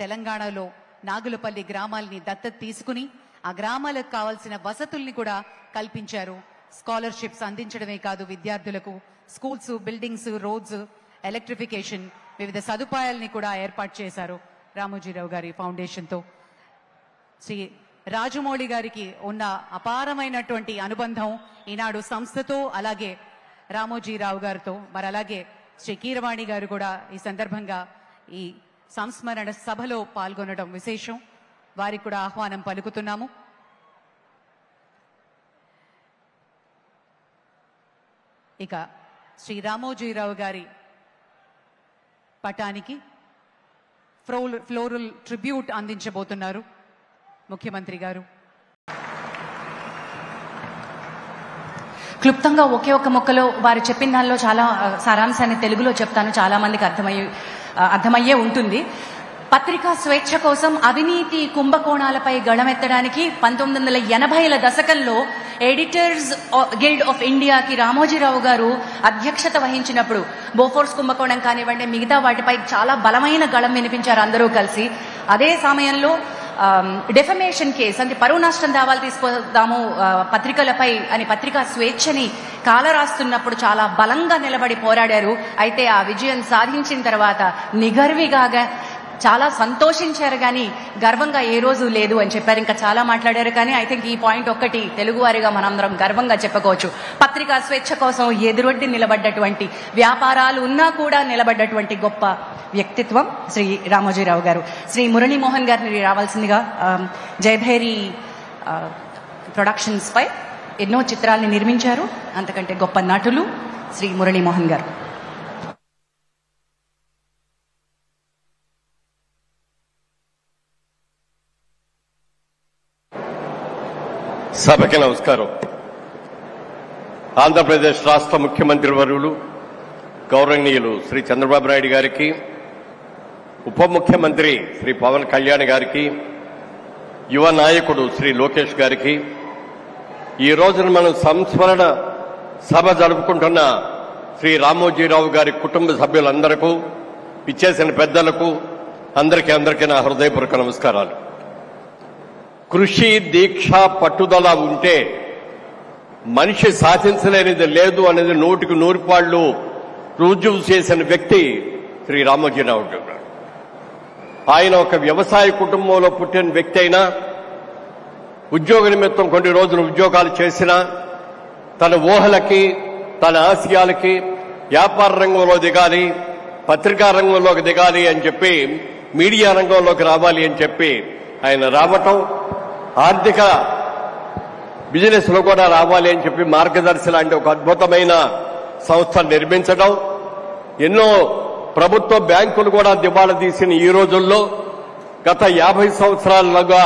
తెలంగాణలో నాగులపల్లి గ్రామాల్ని దత్తత తీసుకుని ఆ గ్రామాలకు కావాల్సిన వసతుల్ని కూడా కల్పించారు. స్కాలర్షిప్స్ అందించడమే కాదు విద్యార్థులకు స్కూల్స్ బిల్డింగ్స్ రోడ్స్ ఎలక్ట్రిఫికేషన్ వివిధ సదుపాయాల్ని కూడా ఏర్పాటు చేశారు రామోజీరావు గారి ఫౌండేషన్తో. శ్రీ రాజమౌళి గారికి ఉన్న అపారమైనటువంటి అనుబంధం ఈనాడు సంస్థతో అలాగే రామోజీరావు గారితో మరి అలాగే శ్రీ కీరవాణి గారు కూడా ఈ సందర్భంగా ఈ సంస్మరణ సభలో పాల్గొనడం విశేషం. వారికి కూడా ఆహ్వానం పలుకుతున్నాము. ఇక శ్రీ రామోజీరావు గారి పటానికి ఫ్లోరల్ ట్రిబ్యూట్ అందించబోతున్నారు ముఖ్యమంత్రి గారు. క్లుప్తంగా ఒకే ఒక మొక్కలో వారు చెప్పిన దానిలో చాలా సారాంశాన్ని తెలుగులో చెప్తాను. చాలా మందికి అర్థమయ్యే అర్థమయ్యే ఉంటుంది. పత్రికా స్వేచ్ఛ కోసం అవినీతి కుంభకోణాలపై గళమెత్తడానికి పంతొమ్మిది వందల ఎనభైల దశకంలో ఎడిటర్స్ గిల్డ్ ఆఫ్ ఇండియాకి రామోజీరావు గారు అధ్యక్షత వహించినప్పుడు బోఫోర్స్ కుంభకోణం కానివ్వండి మిగతా వాటిపై చాలా బలమైన గళం వినిపించారు అందరూ కలిసి. అదే సమయంలో Um, డెఫమేషన్ కేస్ అంటే పరువు నష్టం దావాలు తీసుకుందాము పత్రికలపై అని పత్రికా స్వేచ్ఛని కాలరాస్తున్నప్పుడు చాలా బలంగా నిలబడి పోరాడారు. అయితే ఆ విజయం సాధించిన తర్వాత నిగర్విగాగా చాలా సంతోషించారు కానీ గర్వంగా ఏ రోజు లేదు అని చెప్పారు. ఇంకా చాలా మాట్లాడారు కానీ ఐ థింక్ ఈ పాయింట్ ఒక్కటి తెలుగువారిగా మనందరం గర్వంగా చెప్పుకోవచ్చు. పత్రికా స్వేచ్ఛ కోసం ఎదురొడ్డి నిలబడ్డటువంటి వ్యాపారాలు ఉన్నా కూడా నిలబడ్డటువంటి గొప్ప వ్యక్తిత్వం శ్రీ రామోజీరావు గారు. శ్రీ మురళీమోహన్ గారిని రావాల్సిందిగా జయభేరి జయభైరి ప్రొడక్షన్స్ పై ఎన్నో చిత్రాల్ని నిర్మించారు. అంతకంటే గొప్ప నటులు శ్రీ మురళీమోహన్ గారు. సభకి నమస్కారం. ఆంధ్రప్రదేశ్ రాష్ట్ర ముఖ్యమంత్రి వర్యులు గౌరవనీయులు శ్రీ చంద్రబాబు నాయుడు గారికి ఉప ముఖ్యమంత్రి శ్రీ పవన్ కళ్యాణ్ గారికి యువ నాయకుడు శ్రీ లోకేష్ గారికి ఈ రోజున మనం సంస్మరణ సభ జరుపుకుంటున్న శ్రీ రామోజీరావు గారి కుటుంబ సభ్యులందరకు ఇచ్చేసిన పెద్దలకు అందరికీ అందరికీ నా హృదయపూర్వక నమస్కారాలు. కృషి దీక్ష పట్టుదల ఉంటే మనిషి సాధించలేనిది లేదు అనేది నూటికి నూరుపాళ్ళు రుజువు చేసిన వ్యక్తి శ్రీ రామోజీరావు గారు. ఆయన ఒక వ్యవసాయ కుటుంబంలో పుట్టిన వ్యక్తి అయినా ఉద్యోగ నిమిత్తం కొన్ని రోజులు ఉద్యోగాలు చేసినా తన ఊహలకి తన ఆశయాలకి వ్యాపార రంగంలో దిగాలి పత్రికా రంగంలోకి దిగాలి అని చెప్పి మీడియా రంగంలోకి రావాలి అని చెప్పి ఆయన రావటం ఆర్థిక బిజినెస్లో కూడా రావాలి అని చెప్పి మార్గదర్శి లాంటి ఒక అద్భుతమైన సంస్థ నిర్మించడం ఎన్నో ప్రభుత్వ బ్యాంకులు కూడా దివాళా తీసిన ఈ రోజుల్లో గత యాభై సంవత్సరాలుగా